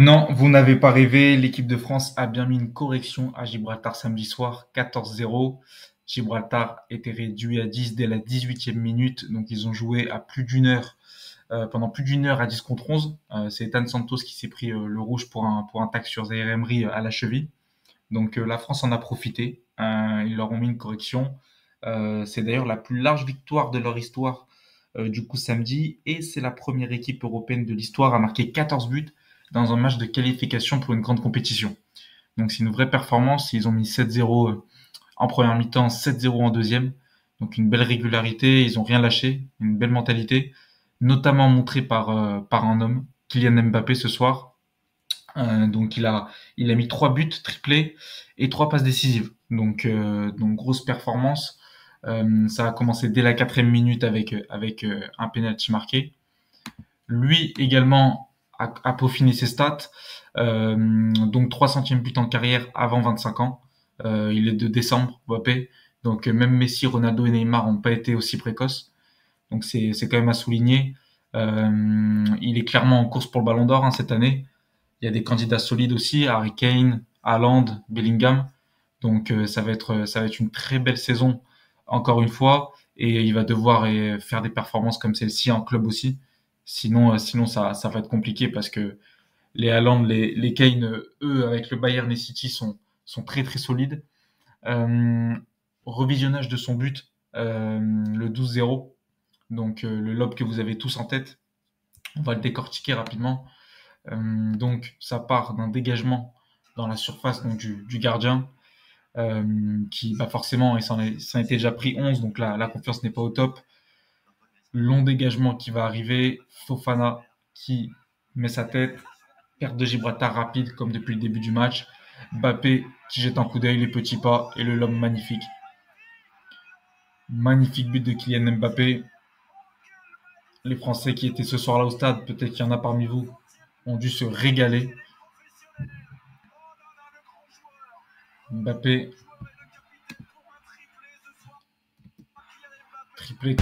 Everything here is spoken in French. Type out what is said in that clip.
Non, vous n'avez pas rêvé. L'équipe de France a bien mis une correction à Gibraltar samedi soir, 14-0. Gibraltar était réduit à 10 dès la 18e minute, donc ils ont joué à plus d'une heure, euh, pendant plus d'une heure à 10 contre 11. Euh, c'est Ethan Santos qui s'est pris euh, le rouge pour un, pour sur Zaire à la cheville. Donc la France en a profité. ils leur ont mis une correction. c'est d'ailleurs la plus large victoire de leur histoire du coup samedi, et c'est la première équipe européenne de l'histoire à marquer 14 buts dans un match de qualification pour une grande compétition. Donc c'est une vraie performance. Ils ont mis 7-0 en première mi-temps, 7-0 en deuxième. Donc une belle régularité, ils ont rien lâché, une belle mentalité, notamment montrée par, euh, par un homme, Kylian Mbappé ce soir. Euh, donc il a, il a mis trois buts triplés et trois passes décisives. Donc, euh, donc grosse performance. ça a commencé dès la quatrième minute avec, avec un penalty marqué. Lui également a peaufiné ses stats. donc 300e but en carrière avant 25 ans. Euh, il est de décembre, Mbappé. Donc euh, même Messi, Ronaldo et Neymar n'ont pas été aussi précoces. Donc c'est quand même à souligner. Euh, il est clairement en course pour le Ballon d'Or hein, cette année. Il y a des candidats solides aussi, Harry Kane, Haaland, Bellingham. Donc ça va être ça va être une très belle saison encore une fois et il va devoir faire des performances comme celle-ci en club aussi. Sinon sinon ça va être compliqué parce que les Haaland, les les Kane eux avec le Bayern et City sont très très solides. Euh, revisionnage de son but, euh, le 12-0, donc euh, le lob que vous avez tous en tête. On va le décortiquer rapidement. donc ça part d'un dégagement dans la surface donc, du, gardien, qui bah forcément, il s'en été déjà pris 11, donc la, la confiance n'est pas au top. Long dégagement qui va arriver, Fofana qui met sa tête, perte de Gibraltar rapide comme depuis le début du match, Mbappé qui jette un coup d'œil, les petits pas et le lobe magnifique. Magnifique but de Kylian Mbappé. Les Français qui étaient ce soir-là au stade, peut-être qu'il y en a parmi vous, ont dû se régaler. Mbappé. Triplé.